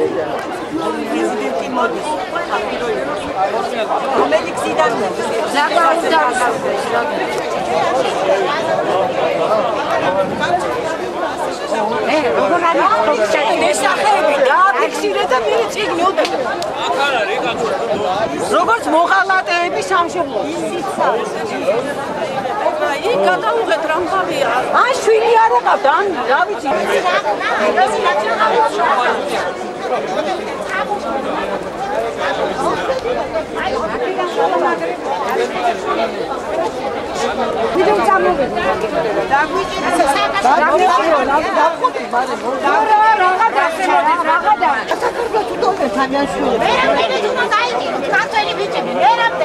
პრეზიდენტი მოდის. ამერიკიდან ზაგარუდა ე როგორ არის შესახები გააფიქსირე და მე წიგნი უდებ აქ არ არის კაცო როგორც მოღალატეები სამშობლოში აი გადაუღეთ რამხავია ან შვილი არ აყავთ ან რა ვიცი ვიდეო წამოვიდა დაგვიჭირა დავხვდი მაგრამ რა რა გასცემოდი რაღა და საქართველოს თვითონ თანაშული ვერამდე თუნდა დაიჭირო ქართველი ბიჭები ვერამდე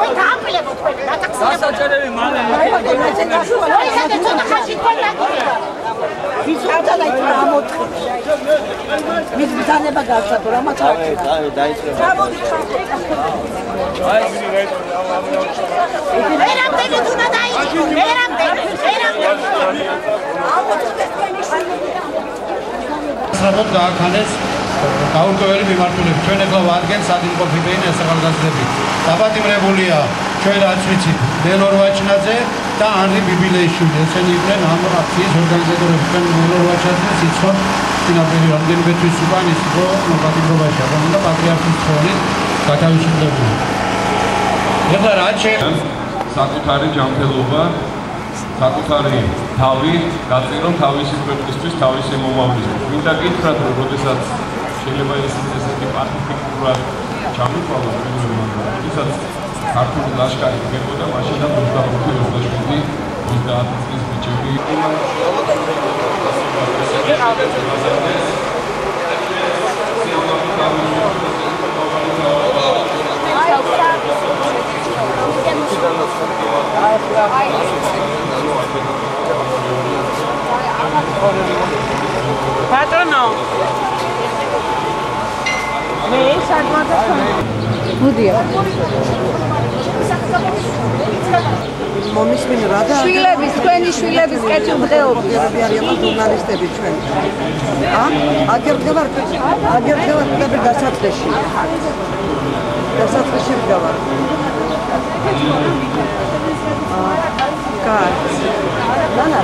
ვინ გააკლებო თქვენ დაწახსნა გასაჭერები მალე აი სადაც ცოტა ხანში თქვენ დაგიჭირა ვიცოდა და იქ ამოთხი. მის ბრძანება გასცადო რა მაქვს აი დაიწყო ჩამოდი აი ისინი რა ვერამდე თუნდა დაიჭირო ვერამდე ვერამდე სწრაფად გააქანეს გაურკვეველი მიმართულებით. ჩვენ ახლა ვადგენს ადიმყოფიდან ესახალგაზრდები. დაბატიმრებულია ჩვენ რაც ვიცით ნელორ ვაჩნაძე და ანრი ბიბილეიშვილი. ესენი იყვნენ ამ აქციის ორგანიზატორები. ჩვენ ნელორ ვაჩნაძეს იცნობ წინაპირ რამდენიმე თვის უკან ის იყო დაბატიმრობაში. აბა უნდა პატრიარქის თხოვნით გათავისუფლებული. ეხლა რაც შეიძლება საკუთარი ჯანმრთელობა საკუთარი თავი გაწირო თავისი ქვეყნისთვის, თავისი მომავლისთვის. მინდა გითხრათ, რომ როდესაც შეიძლება ეს ესეთი პარტიკულარ ჩამოყალიბება პრინციპი, როდესაც Artık ilaç kaybetmeden aşağıdan buradan bakıyoruz da aqui iddiatınız geçiyor. Pedra não. Mexa, aguenta só. Mudei. მომისმენ რა და შვილების თქვენი შვილების კეთილდღეობა არიან ჟურნალისტები ჩვენ ა აგერდება აგერდება ხდება დასაწყისში დასაწყისში ვდავარ კარგი ნანა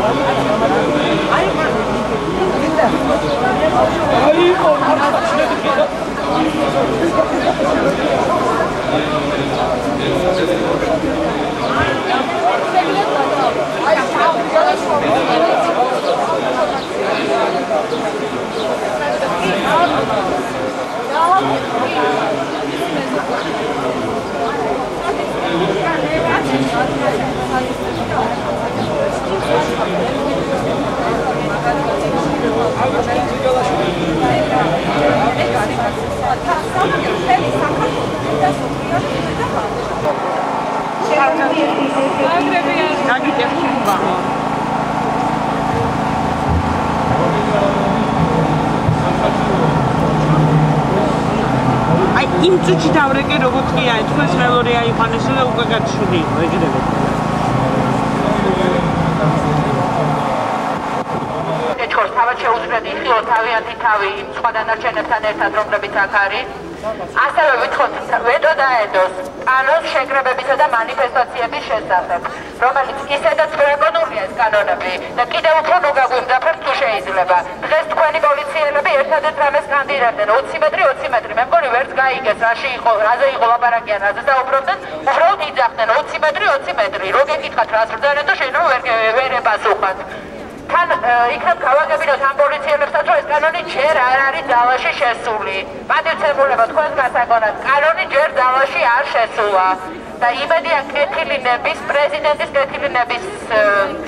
აი აი იმ წუთში დავრეკე როგორ ხია? თქვენს მელორია იყვანეს და უკვე გაჩვდი ეგრევე როგორც თავად შეუძლიათ იხილო თავიანთი თავი იმ სხვა დანარჩენებთან ერთად, რომლებიც აქ არის. ასევე ვითხოვთ ვეტო დაედოს კანონს შეკრებებისა და манифестаციების შესახებ, რომელიც ისედაც პრაკონულია ეს კანონები და კიდევ უფრო მოგაგვიმძაფრებს თუ შეიძლება. დღეს თქვენი პოლიციელები ერთადერთ რამეს კანდიდატდნენ 20 მეტრი 20 მეტრი. მე მგონი ვერც გაიგეს რაში იყო, რაზე იყო ლაპარაკი ან რაზე საუბრობდნენ. უბრალოდ იძახდნენ 20 მეტრი 20 მეტრი. როგეკითხათ რას რძანეთ და შეიძლება ვერ ვერ ეპასუხათ. თან იქნებ გავაგებინოთ ამ პოლიციელებსაც რომ ეს კანონი ჯერ არ არის ძალაში შესული. პატივცემულება თქვენს გასაგონად, კანონი ჯერ ძალაში არ შესულა. და იმედია კეთილინების პრეზიდენტის კეთილინების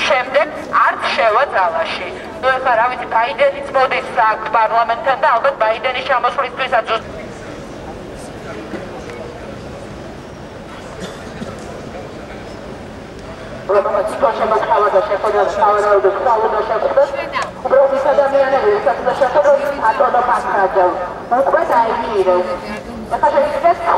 შემდეგ არც შევა ძალაში. ნუ ეხლა რა ვიცი, ბაიდენიც მოდის აქ პარლამენტთან და ალბათ ბაიდენის ჩამოსვლისთვისაც თვითონ ხავა და შეხედა სავარაუდო ხავა და შეხედა უბრალოდ ის ადამიანები ვისაც შეხედა ატონო ფაქტაჯა უკვე დაიჭირეს ახლა შეიძლება ხვები შეხედა